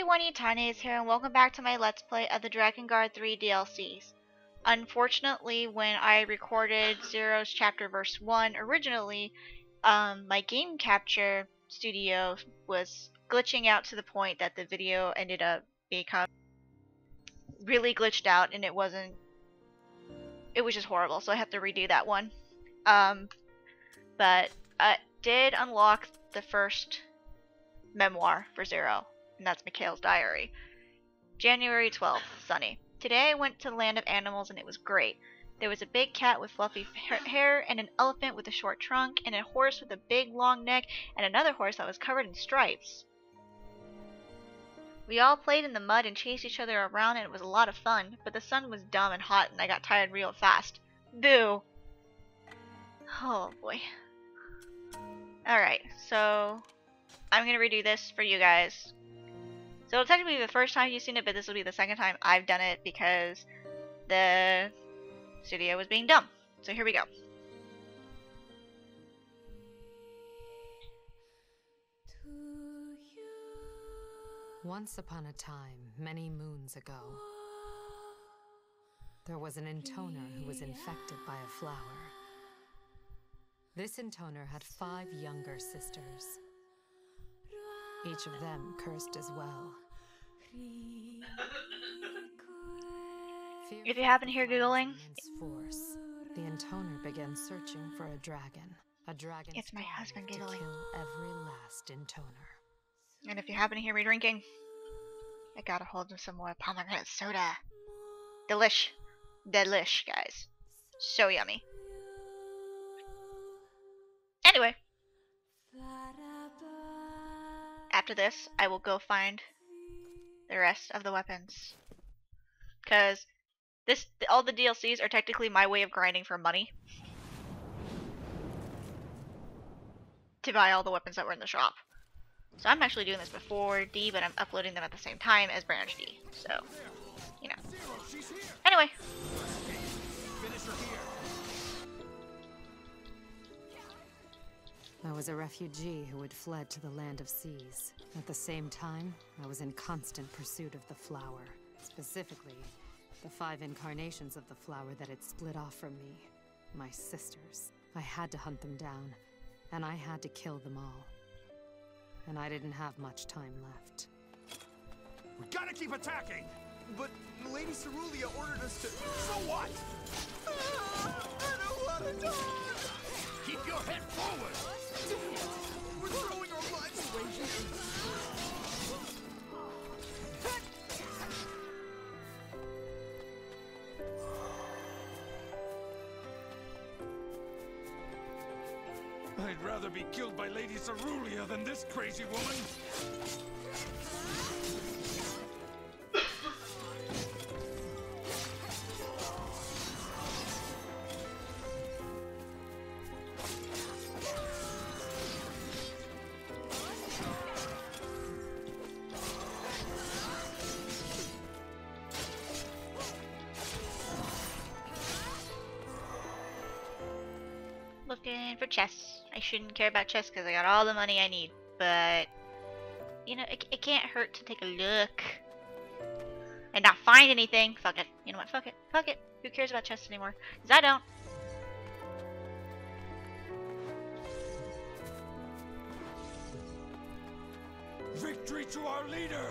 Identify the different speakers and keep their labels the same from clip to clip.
Speaker 1: everyone, Etanes is here and welcome back to my Let's Play of the Drakengard 3 DLCs. Unfortunately, when I recorded Zero's Chapter Verse 1 originally, um, my game capture studio was glitching out to the point that the video ended up become really glitched out and it wasn't it was just horrible so I have to redo that one um, but I did unlock the first memoir for Zero and that's Mikhail's diary. January 12th, sunny. Today I went to the land of animals and it was great. There was a big cat with fluffy hair, and an elephant with a short trunk, and a horse with a big long neck, and another horse that was covered in stripes. We all played in the mud and chased each other around, and it was a lot of fun, but the sun was dumb and hot, and I got tired real fast. Boo! Oh boy. Alright, so I'm gonna redo this for you guys so it'll technically be the first time you've seen it, but this will be the second time I've done it because the studio was being dumb. So here we go.
Speaker 2: Once upon a time, many moons ago, there was an intoner who was infected by a flower. This intoner had five younger sisters. Each of them cursed as well.
Speaker 1: if you happen to hear googling,
Speaker 2: force, the intoner began searching for a dragon. A dragon.
Speaker 1: It's my husband giggling.
Speaker 2: To kill every last intoner.
Speaker 1: And if you happen to hear me drinking, I got a hold of some more pomegranate soda. Delish. Delish, guys. So yummy. After this, I will go find the rest of the weapons. Because this all the DLCs are technically my way of grinding for money. To buy all the weapons that were in the shop. So I'm actually doing this before D, but I'm uploading them at the same time as Branch D. So, you know. Anyway.
Speaker 2: I was a refugee who had fled to the land of seas. At the same time, I was in constant pursuit of the flower. Specifically, the five incarnations of the flower that had split off from me. My sisters. I had to hunt them down, and I had to kill them all. And I didn't have much time left.
Speaker 3: We gotta keep attacking! But Lady Cerulia ordered us to... So what? Ah, I don't wanna die! Keep your head forward! I'd rather be killed by Lady Cerulia than this crazy woman!
Speaker 1: Care about chests because I got all the money I need, but you know, it, it can't hurt to take a look and not find anything. Fuck it. You know what? Fuck it. Fuck it. Who cares about chests anymore? Because I don't.
Speaker 3: Victory to our leader!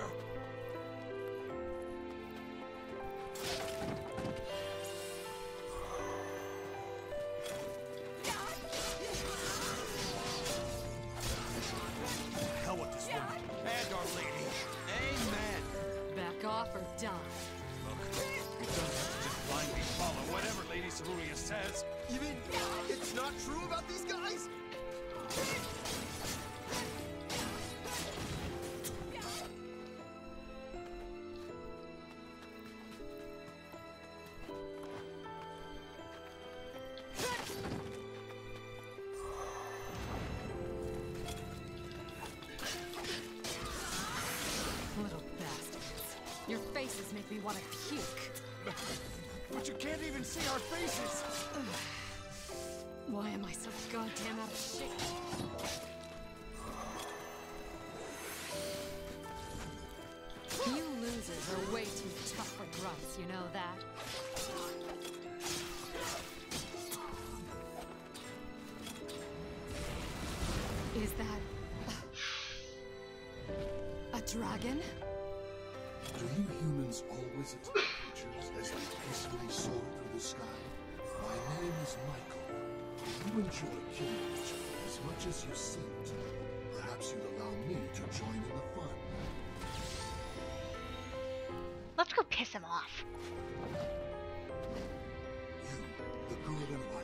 Speaker 2: me want to puke.
Speaker 3: But you can't even see our faces!
Speaker 2: Why am I so goddamn out of shape? You losers are way too tough for grunts, you know that? Is that... a dragon?
Speaker 4: Humans always attack creatures as they peacefully soar through the sky? My name is Michael. You enjoy killing each other as much as you seem to, perhaps you'd allow me to join in the fun.
Speaker 1: Let's go piss him off.
Speaker 4: You, the girl in white,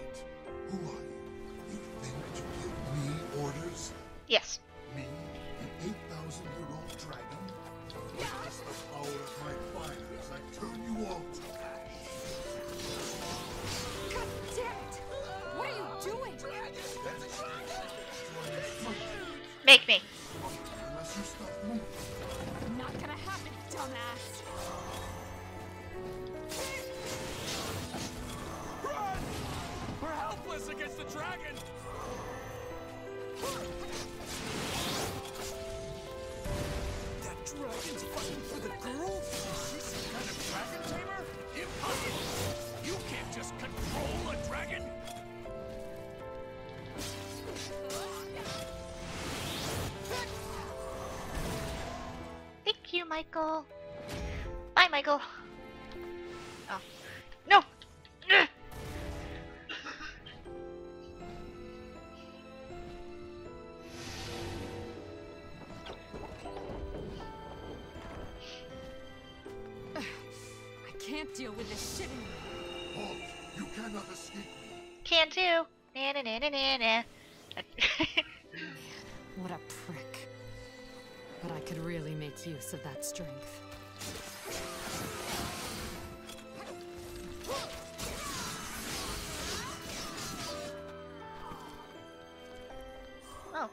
Speaker 1: Michael. Bye, Michael. Oh. No!
Speaker 2: I can't deal with this shit anymore.
Speaker 4: Halt! You cannot escape me.
Speaker 1: Can too. Na na na na na na.
Speaker 2: What a prick. But I could really make use of that strength.
Speaker 1: oh.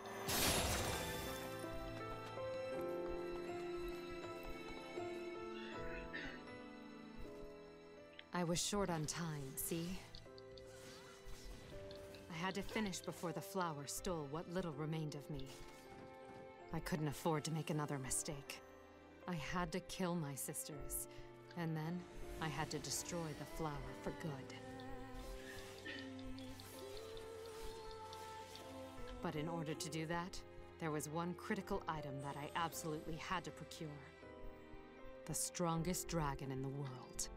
Speaker 2: I was short on time, see? I had to finish before the flower stole what little remained of me. I couldn't afford to make another mistake. I had to kill my sisters, and then I had to destroy the flower for good. But in order to do that, there was one critical item that I absolutely had to procure. The strongest dragon in the world.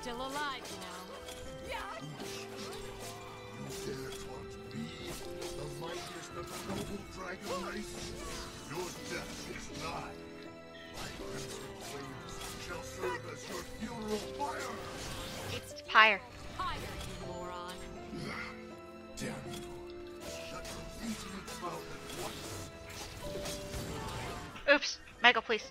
Speaker 2: Still alive, you know. Yeah.
Speaker 4: You dare taunt me, the mightiest of noble dragon race? Your death is nigh. My crimson flames shall serve as your funeral fire.
Speaker 1: It's Pyre.
Speaker 2: You moron!
Speaker 4: Damn you. Shut your mouth at once.
Speaker 1: Oops. Michael, please.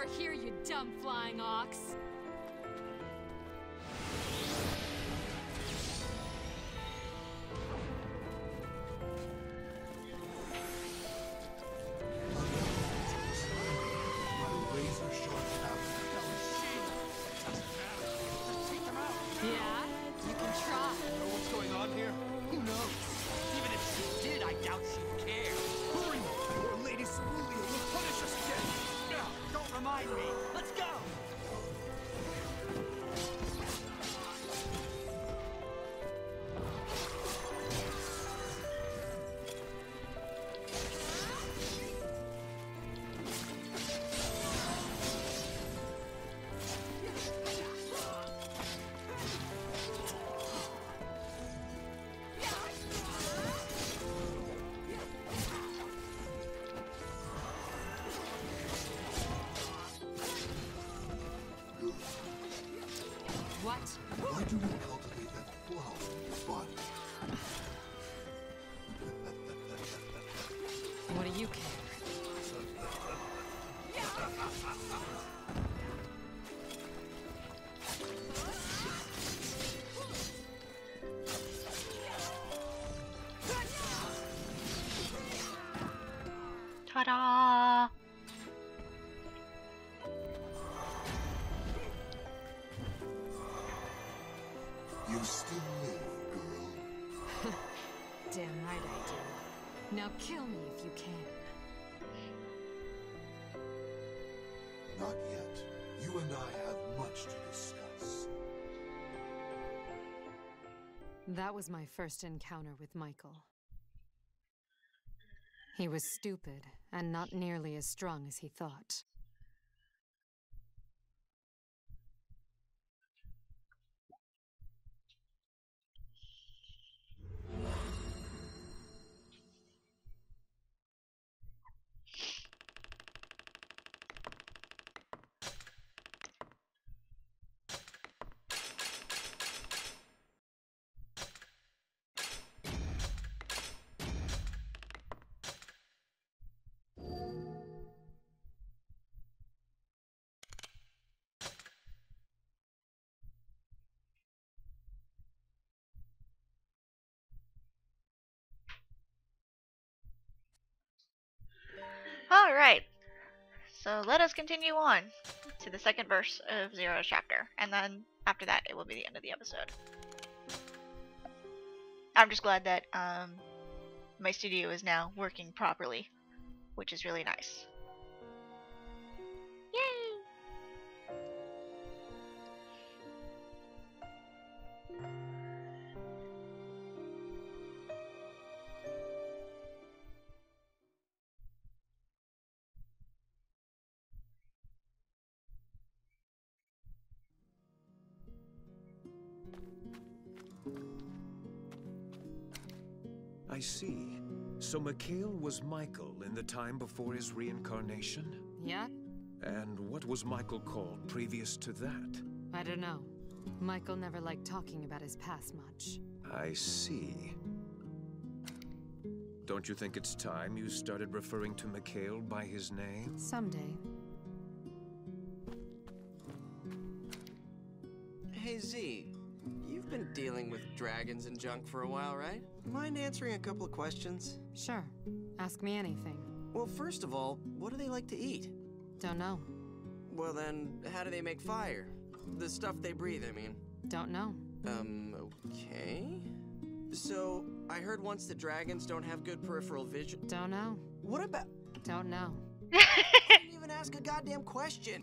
Speaker 2: Over here, you dumb flying ox!
Speaker 1: Ta-da!
Speaker 4: You still live, girl.
Speaker 2: Damn right I do. Now kill me if you can.
Speaker 4: Not yet. You and I have much to discuss.
Speaker 2: That was my first encounter with Michael. He was stupid and not nearly as strong as he thought.
Speaker 1: So let us continue on to the second verse of Zero's chapter. And then after that, it will be the end of the episode. I'm just glad that um, my studio is now working properly, which is really nice.
Speaker 5: I see. So Mikhail was Michael in the time before his reincarnation?
Speaker 2: Yeah?
Speaker 5: And what was Michael called previous to that?
Speaker 2: I don't know. Michael never liked talking about his past much.
Speaker 5: I see. Don't you think it's time you started referring to Mikhail by his name?
Speaker 2: Someday.
Speaker 6: Hey Z, you've been dealing with dragons and junk for a while, right? Mind answering a couple of questions?
Speaker 2: Sure. Ask me anything.
Speaker 6: Well, first of all, what do they like to eat?
Speaker 2: Don't know.
Speaker 6: Well, then, how do they make fire? The stuff they breathe, I mean.
Speaker 2: Don't know.
Speaker 6: Um, okay. So, I heard once that dragons don't have good peripheral vision.
Speaker 2: Don't know.
Speaker 6: What about.
Speaker 2: Don't know.
Speaker 6: I didn't even ask a goddamn question!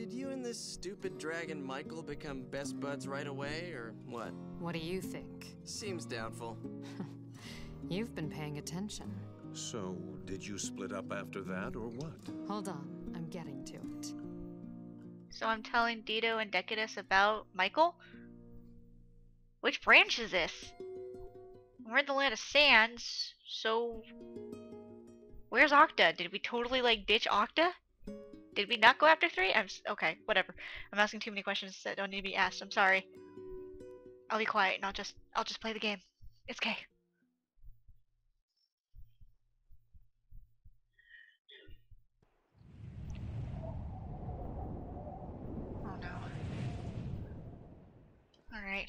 Speaker 6: Did you and this stupid dragon Michael become best buds right away, or what?
Speaker 2: What do you think?
Speaker 6: Seems doubtful.
Speaker 2: You've been paying attention.
Speaker 5: So, did you split up after that, or what?
Speaker 2: Hold on. I'm getting to it.
Speaker 1: So I'm telling Dito and Decadus about Michael? Which branch is this? We're in the land of sands, so where's Octa? Did we totally like ditch Octa? Did we not go after three? I'm okay, whatever. I'm asking too many questions that don't need to be asked. I'm sorry. I'll be quiet and I'll just I'll just play the game. It's okay. Oh no. Alright.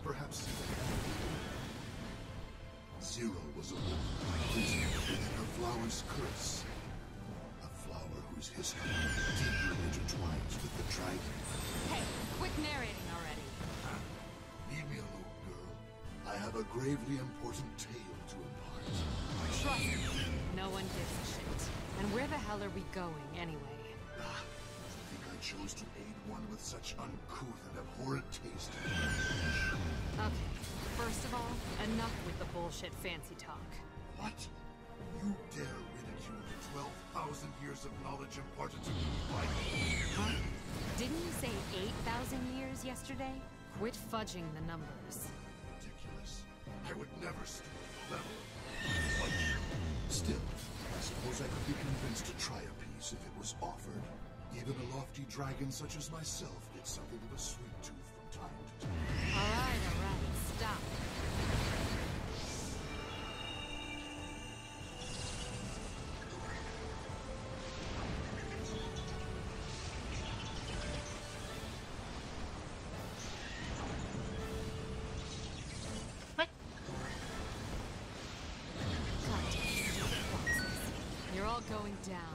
Speaker 4: I perhaps. Zero was a woman by prison and her flower's curse. A flower whose history deeply intertwines with the dragon.
Speaker 2: Hey, quit narrating already.
Speaker 4: Leave me alone, girl. I have a gravely important tale to impart.
Speaker 2: Trust me. No one gives a shit. And where the hell are we going, anyway?
Speaker 4: Chose to aid one with such uncouth and abhorrent taste.
Speaker 2: Okay, first of all, enough with the bullshit fancy talk.
Speaker 4: What? You dare ridicule the 12,000 years of knowledge imparted to me by
Speaker 2: Huh? Didn't you say 8,000 years yesterday? Quit fudging the numbers.
Speaker 4: Ridiculous. I would never stoop to the level. Still, I suppose I could be convinced to try a piece if it was offered. Even a lofty dragon such as myself gets something of a sweet tooth from time to time.
Speaker 2: Alright, alright, stop.
Speaker 1: What?
Speaker 2: You're all going down.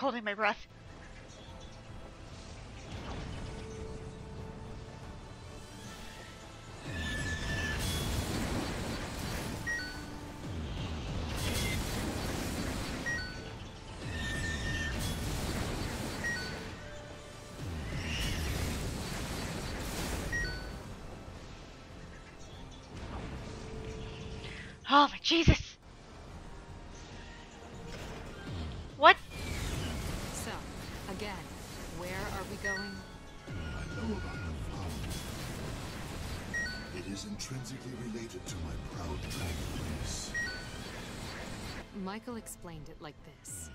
Speaker 1: Holding my breath.
Speaker 4: Is intrinsically related to my proud dragon race.
Speaker 2: Michael explained it like this.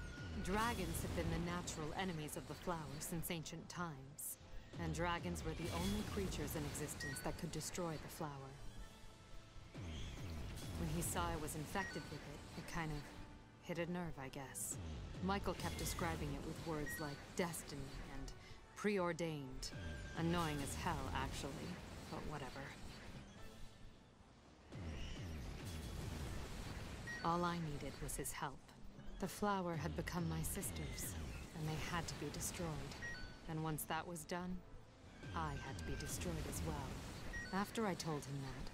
Speaker 2: Dragons have been the natural enemies of the flower since ancient times. And dragons were the only creatures in existence that could destroy the flower. When he saw I was infected with it, it kind of hit a nerve, I guess. Michael kept describing it with words like destiny and preordained. Annoying as hell, actually, but whatever. All I needed was his help. The flower had become my sisters, and they had to be destroyed. And once that was done, I had to be destroyed as well. After I told him that,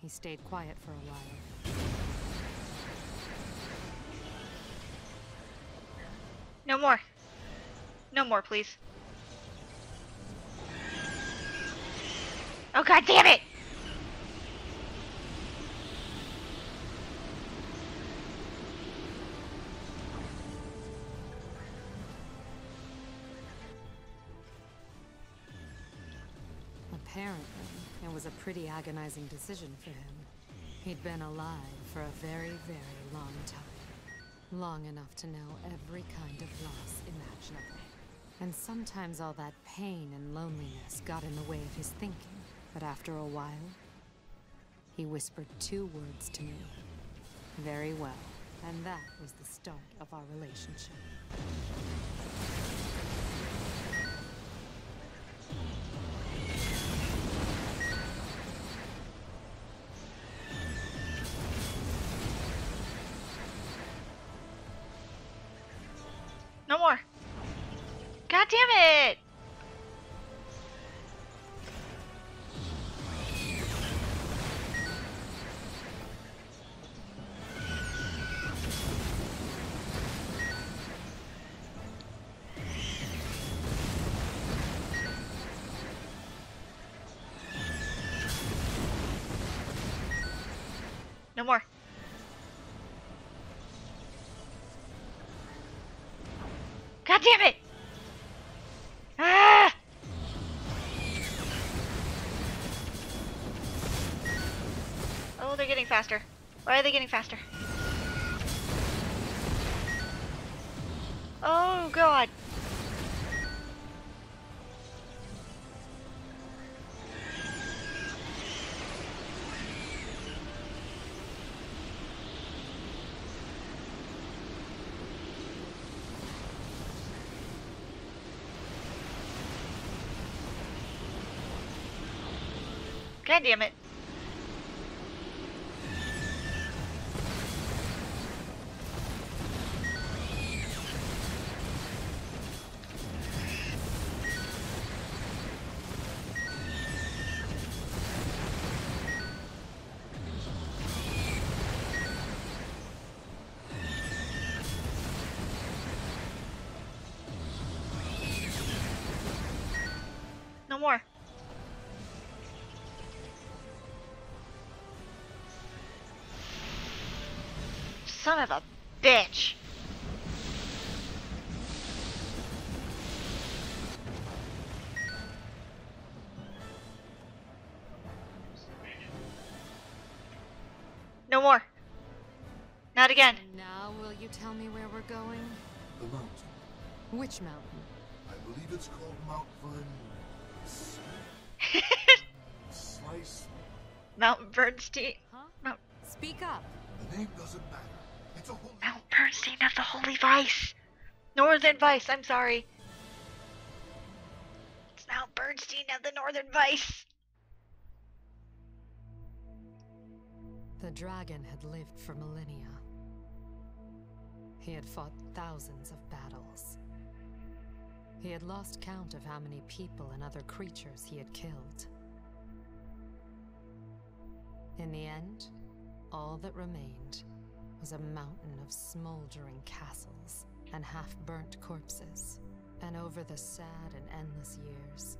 Speaker 2: he stayed quiet for a while.
Speaker 1: No more. No more, please. Oh god damn it!
Speaker 2: Pretty agonizing decision for him. He'd been alive for a very, very long time. Long enough to know every kind of loss imaginable. And sometimes all that pain and loneliness got in the way of his thinking. But after a while, he whispered two words to me. Very well. And that was the start of our relationship.
Speaker 1: No more. God damn it! Ah! Oh, they're getting faster. Why are they getting faster? Oh god. God damn it. No more. Not again.
Speaker 2: Now will you tell me where we're going?
Speaker 4: The mountain.
Speaker 2: Which mountain?
Speaker 4: I believe it's called Mount Vern. Slice.
Speaker 1: Mount Bernstein.
Speaker 2: Huh?
Speaker 1: Mount,
Speaker 2: Speak up.
Speaker 4: The name doesn't matter. It's a holy.
Speaker 1: Mount Bernstein of the Holy Vice. Northern Vice, I'm sorry. It's Mount Bernstein of the Northern Vice.
Speaker 2: The dragon had lived for millennia. He had fought thousands of battles. He had lost count of how many people and other creatures he had killed. In the end, all that remained was a mountain of smoldering castles and half burnt corpses. And over the sad and endless years,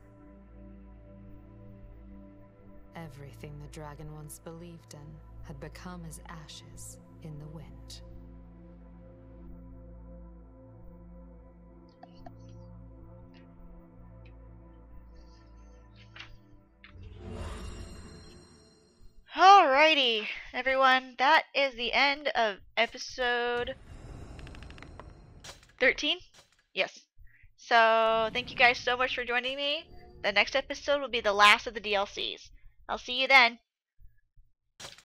Speaker 2: everything the dragon once believed in had become as ashes in the wind.
Speaker 1: Alrighty, everyone, that is the end of episode 13? Yes. So, thank you guys so much for joining me. The next episode will be the last of the DLCs. I'll see you then.